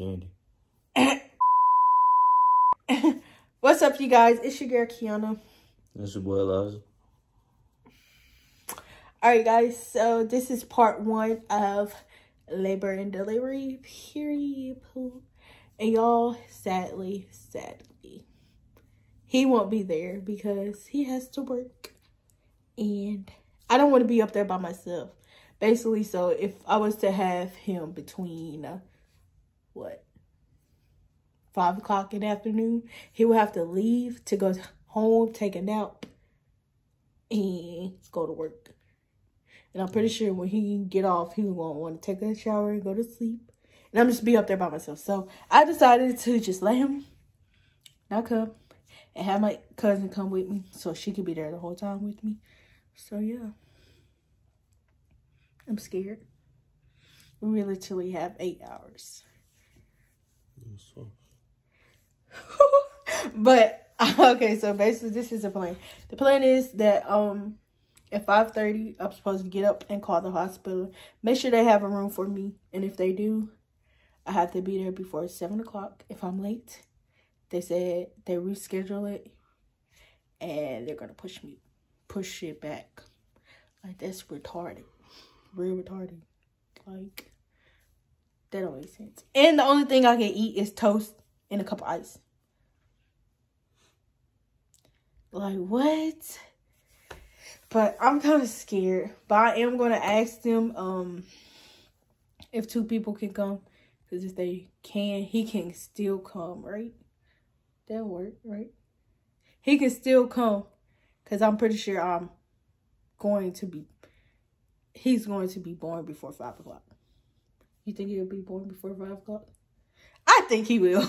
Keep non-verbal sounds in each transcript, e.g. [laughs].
candy. [coughs] What's up, you guys? It's your girl Kiana. That's your boy Elijah. All right, guys. So this is part one of labor and delivery. Period. And y'all, sadly, sadly, he won't be there because he has to work, and I don't want to be up there by myself. Basically, so if I was to have him between uh, what five o'clock in the afternoon, he would have to leave to go home, take a nap, and go to work. And I'm pretty mm. sure when he get off, he won't want to take a shower and go to sleep. And I'm just be up there by myself. So I decided to just let him not come and have my cousin come with me so she could be there the whole time with me. So yeah. I'm scared. We literally have eight hours. [laughs] but [laughs] okay, so basically this is the plan. The plan is that um at 5.30 i'm supposed to get up and call the hospital make sure they have a room for me and if they do i have to be there before 7 o'clock. If i'm late they said they reschedule it and they're gonna push me push it back. Like that's retarded. Real retarded. Like that don't make sense and the only thing i can eat is toast and a cup of ice like what but I'm kind of scared. But I am going to ask them um, if two people can come. Because if they can, he can still come, right? That'll work, right? He can still come. Because I'm pretty sure I'm going to be... He's going to be born before 5 o'clock. You think he'll be born before 5 o'clock? I think he will.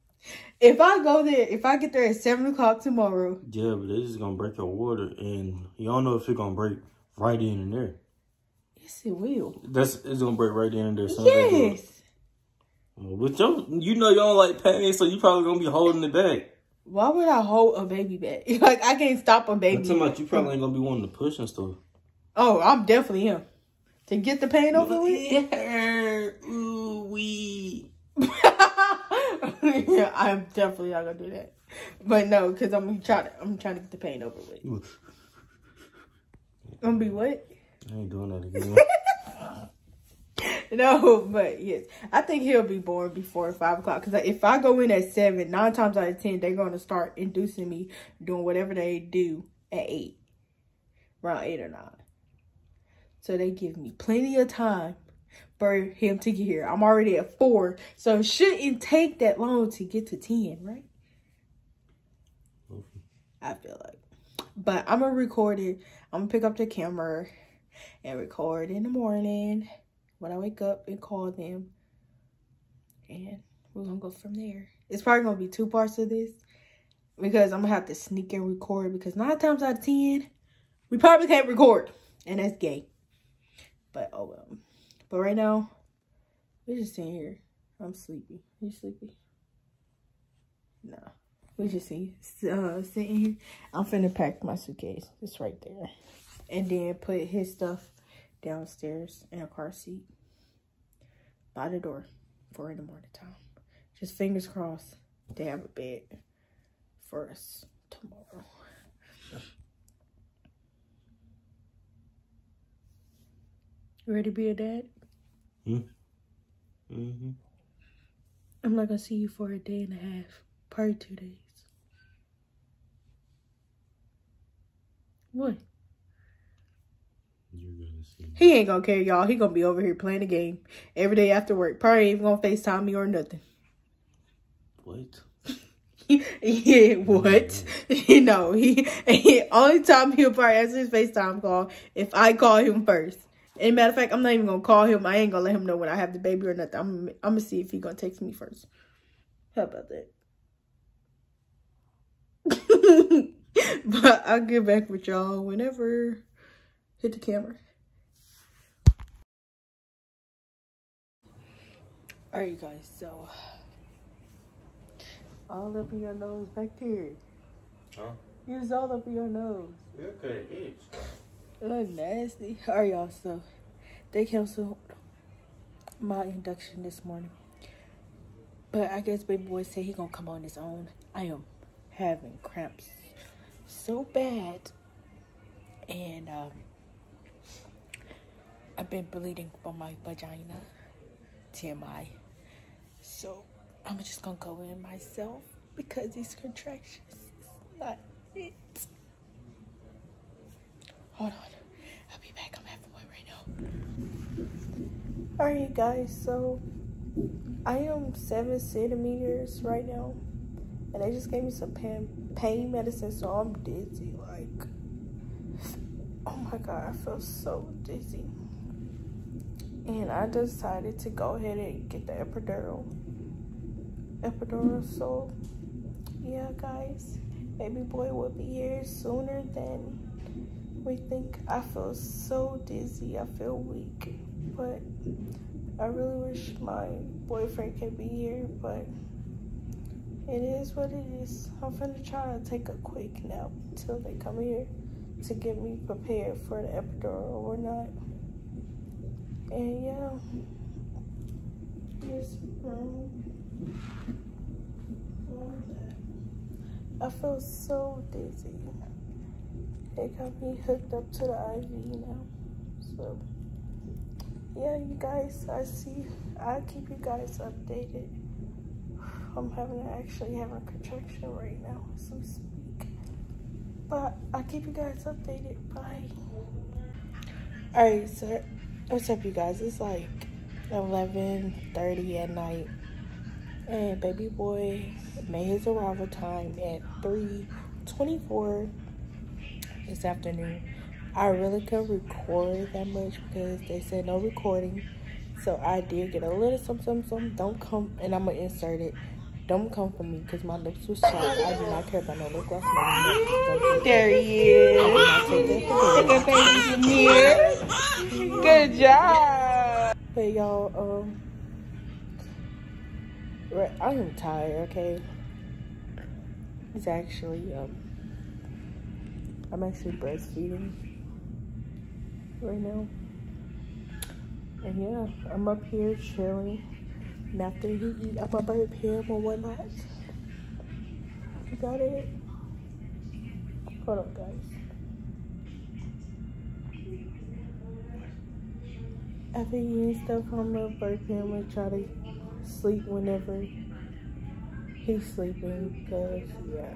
[laughs] if I go there, if I get there at seven o'clock tomorrow. Yeah, but this is gonna break your water, and you don't know if it's gonna break right in and there. Yes, it will. That's it's gonna break right in and there. Yes. But you, you know you don't like pain, so you probably gonna be holding it back. Why would I hold a baby back? [laughs] like I can't stop a baby. I'm talking about you probably ain't gonna be wanting to push and stuff. Oh, I'm definitely him. To get the pain over with. Yeah. Ooh wee. [laughs] yeah, I'm definitely not gonna do that. But no, because I'm trying to I'm trying to get the pain over with. I'm gonna be what? I ain't doing that again. [laughs] no, but yes, I think he'll be born before five o'clock. Because if I go in at seven, nine times out of ten, they're gonna start inducing me doing whatever they do at eight, around eight or nine. So they give me plenty of time for him to get here. I'm already at four, so it shouldn't take that long to get to 10, right? I feel like. But I'm going to record it. I'm going to pick up the camera and record in the morning when I wake up and call them. And we're going to go from there. It's probably going to be two parts of this because I'm going to have to sneak and record because nine times out of 10, we probably can't record. And that's gay. But oh well. But right now, we're just sitting here. I'm sleepy. You sleepy? No. We just see uh, sitting here. I'm finna pack my suitcase. It's right there. And then put his stuff downstairs in a car seat by the door for in the morning time. Just fingers crossed they have a bed for us tomorrow. You ready to be a dad? Hmm? Mm-hmm. I'm not gonna see you for a day and a half, probably two days. What? You're gonna see. He ain't gonna care, y'all. He gonna be over here playing the game every day after work. Probably ain't gonna FaceTime me or nothing. What? [laughs] yeah, what? [laughs] you know, he, [laughs] he only time he'll probably answer his FaceTime call if I call him first. And matter of fact, I'm not even gonna call him. I ain't gonna let him know when I have the baby or nothing. I'm I'm gonna see if he gonna text me first. How about that? [laughs] but I'll get back with y'all whenever. Hit the camera. Alright, you guys. So all up in your nose back there. Huh? Use all up in your nose. Okay, itch. Look nasty. Alright, y'all. So they canceled my induction this morning. But I guess baby boy said he gonna come on his own. I am having cramps so bad. And um, I've been bleeding from my vagina. TMI. So I'm just gonna go in myself because these contractions is not it. Hold on. I'll be back. I'm having one right now. Alright guys, so I am seven centimeters right now. And they just gave me some pain, pain medicine, so I'm dizzy. Like, oh my god, I feel so dizzy. And I decided to go ahead and get the epidural. Epidural, so yeah, guys, baby boy will be here sooner than we think. I feel so dizzy, I feel weak, but I really wish my boyfriend could be here, but it is what it is. I'm gonna try to take a quick nap until they come here to get me prepared for the epidural or not. And yeah, this I feel so dizzy. They got me hooked up to the IV now. So yeah, you guys, I see. I'll keep you guys updated. I'm having actually having a contraction right now we speak. But I'll keep you guys updated. Bye. Alright, so what's up you guys? It's like 11.30 at night. And baby boy made his arrival time at 3.24 this afternoon. I really couldn't record that much because they said no recording. So I did get a little something, something, something. Don't come, and I'm to insert it. Don't come for me because my lips was chapped. I do not care about no lip gloss. No there he is. Look at baby Jameer. Good job. Hey, y'all. Um, right, I am tired, okay? It's actually, um, I'm actually breastfeeding right now. And yeah, I'm up here chilling. And after he eat, I'm gonna burp him or whatnot. You got it? Hold on, guys. After eating stuff, I'm gonna burp him and try to sleep whenever he's sleeping because, yeah,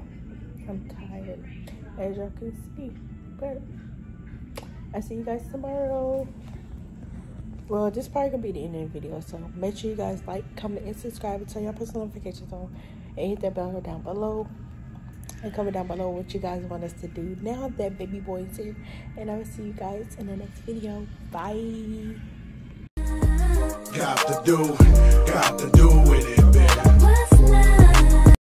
I'm tired, as y'all can see. But I see you guys tomorrow. Well, this probably gonna be the end of the video, so make sure you guys like, comment, and subscribe and turn your post notifications on, and hit that bell down below. And comment down below what you guys want us to do now that baby boy is here. And I will see you guys in the next video. Bye. Got to do, it. got to do with it.